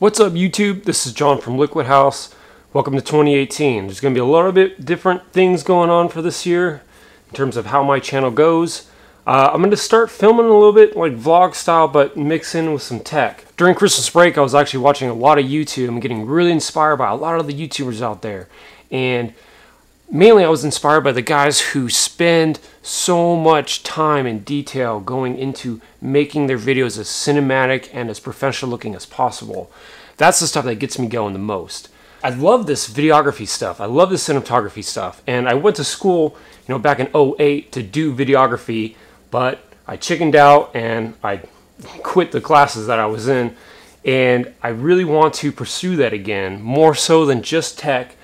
What's up YouTube? This is John from LiquidHaus. Welcome to 2018. There's going to be a little bit different things going on for this year in terms of how my channel goes. Uh, I'm going to start filming a little bit like vlog style but mix in with some tech. During Christmas break I was actually watching a lot of YouTube and getting really inspired by a lot of the YouTubers out there. And mainly I was inspired by the guys who spend so much time and detail going into making their videos as cinematic and as professional looking as possible. That's the stuff that gets me going the most. I love this videography stuff. I love the cinematography stuff. And I went to school, you know, back in 08 to do videography, but I chickened out and I quit the classes that I was in. And I really want to pursue that again, more so than just tech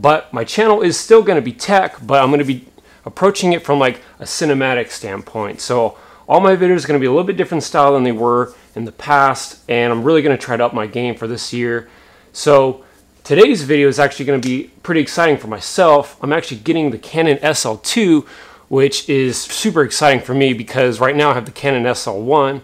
but my channel is still going to be tech, but I'm going to be approaching it from like a cinematic standpoint. So all my videos are going to be a little bit different style than they were in the past, and I'm really going to try to up my game for this year. So today's video is actually going to be pretty exciting for myself. I'm actually getting the Canon SL2, which is super exciting for me because right now I have the Canon SL1,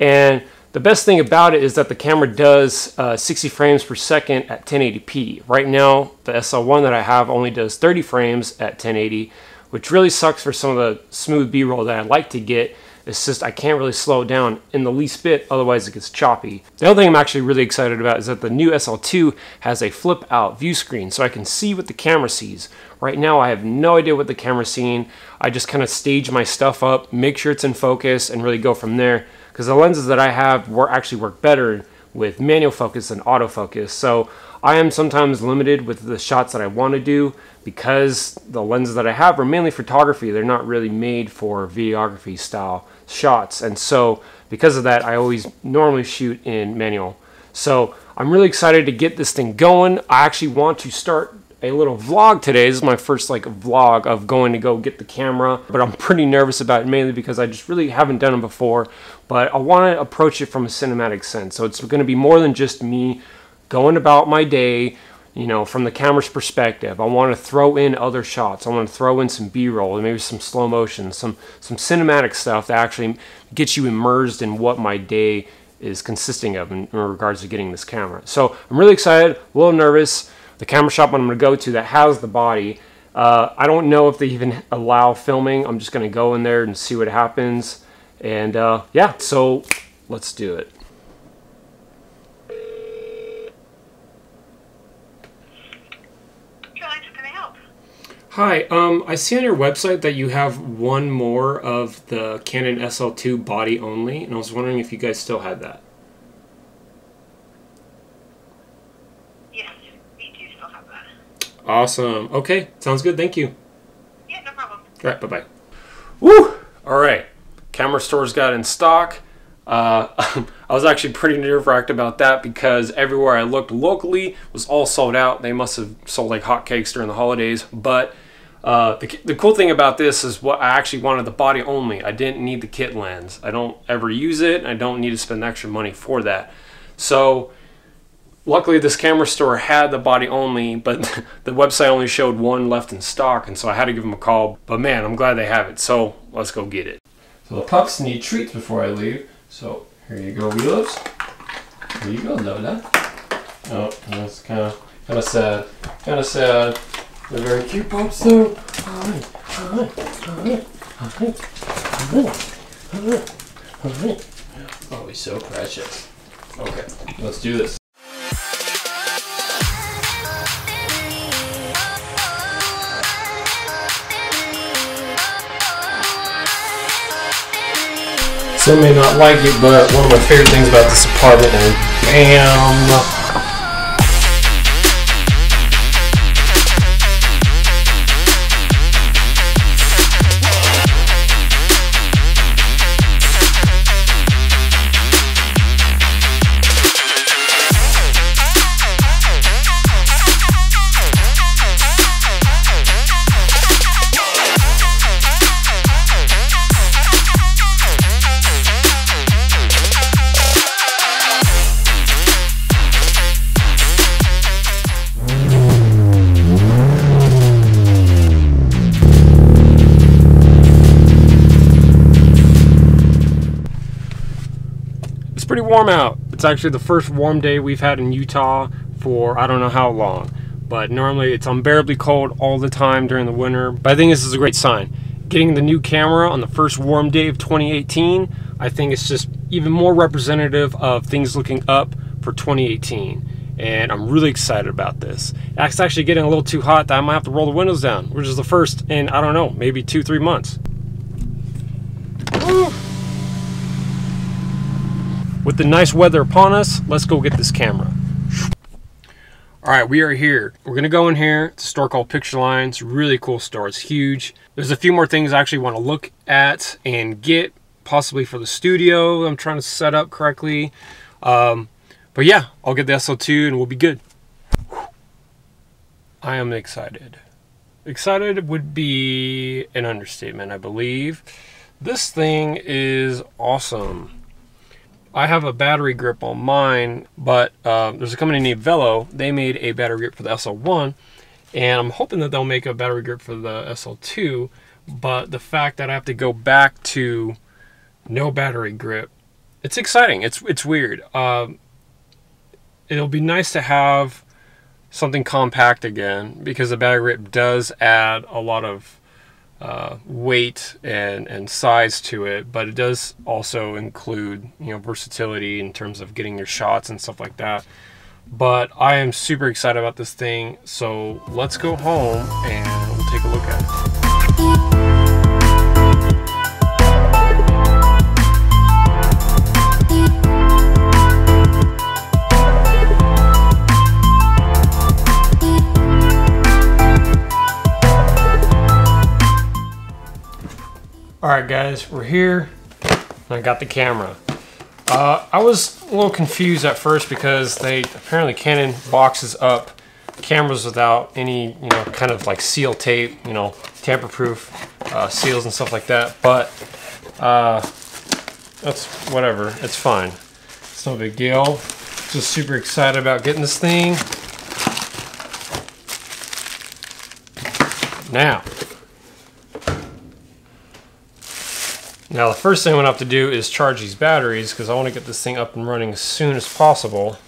and the best thing about it is that the camera does uh, 60 frames per second at 1080p. Right now, the SL1 that I have only does 30 frames at 1080, which really sucks for some of the smooth B-roll that I like to get. It's just I can't really slow down in the least bit, otherwise it gets choppy. The other thing I'm actually really excited about is that the new SL2 has a flip out view screen, so I can see what the camera sees. Right now I have no idea what the camera's seeing. I just kind of stage my stuff up, make sure it's in focus, and really go from there because the lenses that I have work, actually work better with manual focus than autofocus. So I am sometimes limited with the shots that I want to do because the lenses that I have are mainly photography. They're not really made for videography style shots. And so because of that, I always normally shoot in manual. So I'm really excited to get this thing going. I actually want to start a little vlog today. This is my first like vlog of going to go get the camera, but I'm pretty nervous about it mainly because I just really haven't done it before. But I want to approach it from a cinematic sense. So it's going to be more than just me going about my day, you know, from the camera's perspective. I want to throw in other shots. I want to throw in some B-roll, and maybe some slow motion, some some cinematic stuff that actually gets you immersed in what my day is consisting of in, in regards to getting this camera. So I'm really excited, a little nervous the camera shop I'm going to go to that has the body. Uh, I don't know if they even allow filming. I'm just going to go in there and see what happens. And uh, yeah, so let's do it. Hi, um, I see on your website that you have one more of the Canon SL2 body only, and I was wondering if you guys still had that. Awesome. Okay, sounds good. Thank you. Yeah, no problem. All right, bye bye. Woo! All right, camera stores got in stock. Uh, I was actually pretty nerve wracked about that because everywhere I looked locally was all sold out. They must have sold like hotcakes during the holidays. But uh, the, the cool thing about this is what I actually wanted the body only. I didn't need the kit lens. I don't ever use it. I don't need to spend extra money for that. So luckily this camera store had the body only but the website only showed one left in stock and so i had to give them a call. But man i'm glad they have it. So let's go get it. So the pups need treats before i leave. So here you go wheels here you go lola. Oh that's kind of kind of sad. Kind of sad. They're very cute pups though. Hi hi hi hi hi hi oh he's so precious. Okay let's do this Some may not like it, but one of my favorite things about this apartment is BAM! Warm out. It's actually the first warm day we've had in Utah for I don't know how long. But normally it's unbearably cold all the time during the winter. But I think this is a great sign. Getting the new camera on the first warm day of 2018, I think it's just even more representative of things looking up for 2018 and I'm really excited about this. It's actually getting a little too hot that I might have to roll the windows down, which is the first in, I don't know, maybe two, three months. With the nice weather upon us, let's go get this camera. All right, we are here. We're gonna go in here. It's a store called Pictureline. It's a really cool store. It's huge. There's a few more things I actually want to look at and get, possibly for the studio. I'm trying to set up correctly. Um, but yeah, I'll get the SL2 and we'll be good. I am excited. Excited would be an understatement, I believe. This thing is awesome. I have a battery grip on mine, but uh, there's a company named Vello. They made a battery grip for the SL1, and I'm hoping that they'll make a battery grip for the SL2. But the fact that I have to go back to no battery grip, it's exciting. It's it's weird. Um, it'll be nice to have something compact again because the battery grip does add a lot of uh, weight and, and size to it, but it does also include you know versatility in terms of getting your shots and stuff like that. But I am super excited about this thing, so let's go home and we'll take a look at it. Guys, we're here. And I got the camera. Uh, I was a little confused at first because they apparently Canon boxes up cameras without any, you know, kind of like seal tape, you know, tamper-proof uh, seals and stuff like that. But uh, that's whatever. It's fine. It's no big deal. Just super excited about getting this thing. Now, Now the first thing I'm to have to do is charge these batteries because I want to get this thing up and running as soon as possible.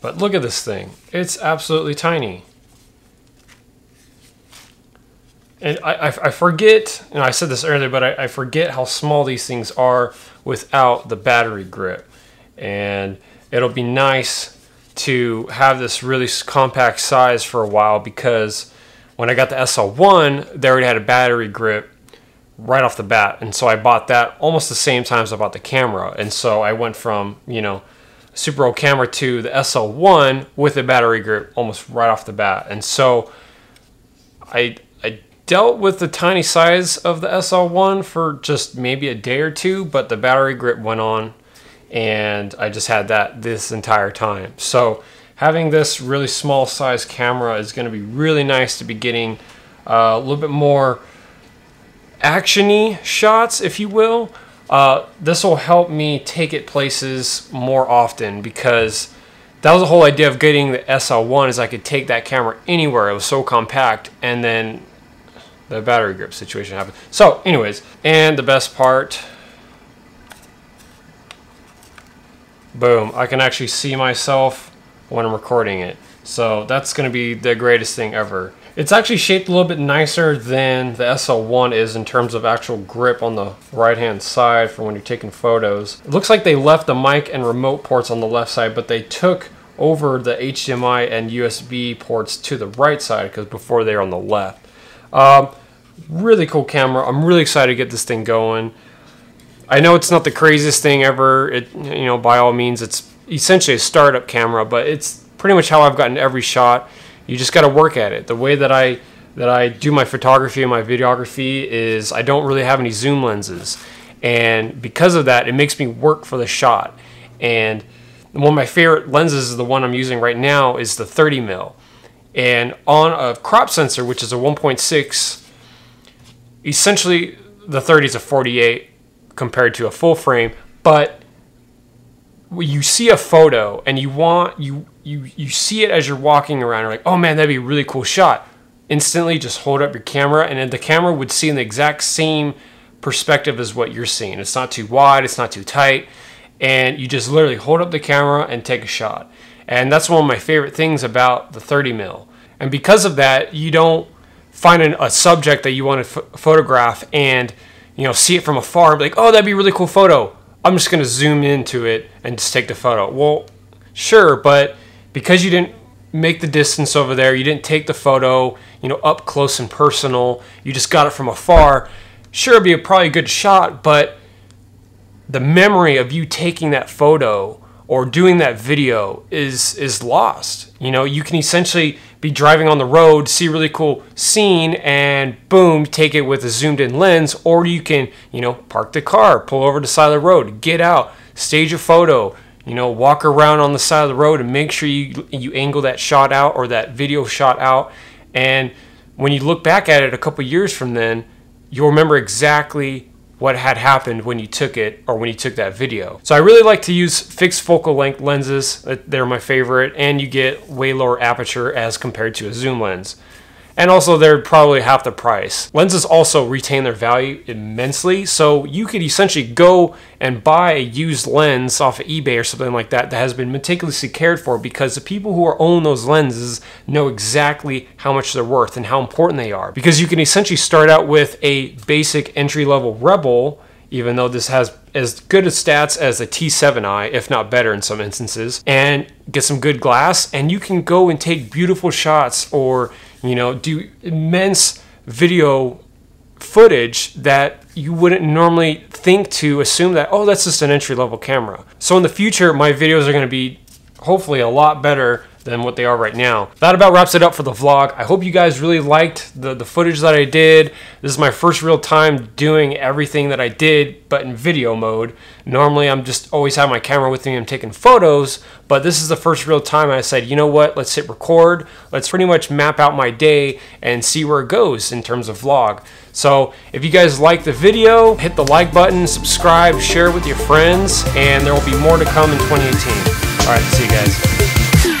But look at this thing. It's absolutely tiny. And I, I, I forget, know, I said this earlier, but I, I forget how small these things are without the battery grip. And it'll be nice to have this really compact size for a while because when I got the SL1, they already had a battery grip right off the bat. And so I bought that almost the same time as I bought the camera. And so I went from, you know, Super old camera to the SL1 with a battery grip almost right off the bat. And so I I dealt with the tiny size of the SL1 for just maybe a day or two, but the battery grip went on and I just had that this entire time. So having this really small size camera is going to be really nice to be getting uh, a little bit more actiony shots, if you will, uh, this will help me take it places more often because that was the whole idea of getting the SL1 is I could take that camera anywhere. It was so compact and then the battery grip situation happened. So anyways, and the best part, boom, I can actually see myself when I'm recording it. So that's going to be the greatest thing ever. It's actually shaped a little bit nicer than the SL1 is in terms of actual grip on the right hand side for when you're taking photos. It looks like they left the mic and remote ports on the left side, but they took over the HDMI and USB ports to the right side because before they were on the left. Um, really cool camera. I'm really excited to get this thing going. I know it's not the craziest thing ever. It, you know, by all means, it's essentially a startup camera, but it's pretty much how I've gotten every shot you just got to work at it. The way that I that I do my photography and my videography is I don't really have any zoom lenses, and because of that, it makes me work for the shot. And one of my favorite lenses is the one I'm using right now is the 30 mil, and on a crop sensor, which is a 1.6, essentially the 30 is a 48 compared to a full frame, but you see a photo and you want you you you see it as you're walking around you're like oh man that'd be a really cool shot instantly just hold up your camera and then the camera would see in the exact same perspective as what you're seeing it's not too wide it's not too tight and you just literally hold up the camera and take a shot. And that's one of my favorite things about the 30 mil. And because of that, you don't find an, a subject that you want to photograph and you know see it from afar like, oh, that'd be a really cool photo. I'm just going to zoom into it and just take the photo. Well, sure, but because you didn't make the distance over there, you didn't take the photo, you know, up close and personal, you just got it from afar. Sure, it'd be a probably good shot, but the memory of you taking that photo or doing that video is is lost. You know, you can essentially be driving on the road, see a really cool scene, and boom, take it with a zoomed in lens, or you can, you know, park the car, pull over to the side of the road, get out, stage a photo, you know, walk around on the side of the road and make sure you you angle that shot out or that video shot out. And when you look back at it a couple years from then, you'll remember exactly what had happened when you took it or when you took that video. So I really like to use fixed focal length lenses. They're my favorite and you get way lower aperture as compared to a zoom lens and also they're probably half the price. Lenses also retain their value immensely, so you could essentially go and buy a used lens off of eBay or something like that that has been meticulously cared for because the people who are own those lenses know exactly how much they're worth and how important they are. Because you can essentially start out with a basic entry-level Rebel even though this has as good a stats as a T7i, if not better in some instances, and get some good glass, and you can go and take beautiful shots or you know, do immense video footage that you wouldn't normally think to assume that, oh, that's just an entry level camera. So in the future, my videos are going to be hopefully a lot better than what they are right now. That about wraps it up for the vlog. I hope you guys really liked the, the footage that I did. This is my first real time doing everything that I did, but in video mode. Normally I'm just always have my camera with me, I'm taking photos, but this is the first real time I said, you know what, let's hit record. Let's pretty much map out my day and see where it goes in terms of vlog. So if you guys like the video, hit the like button, subscribe, share with your friends, and there will be more to come in 2018. All right, see you guys.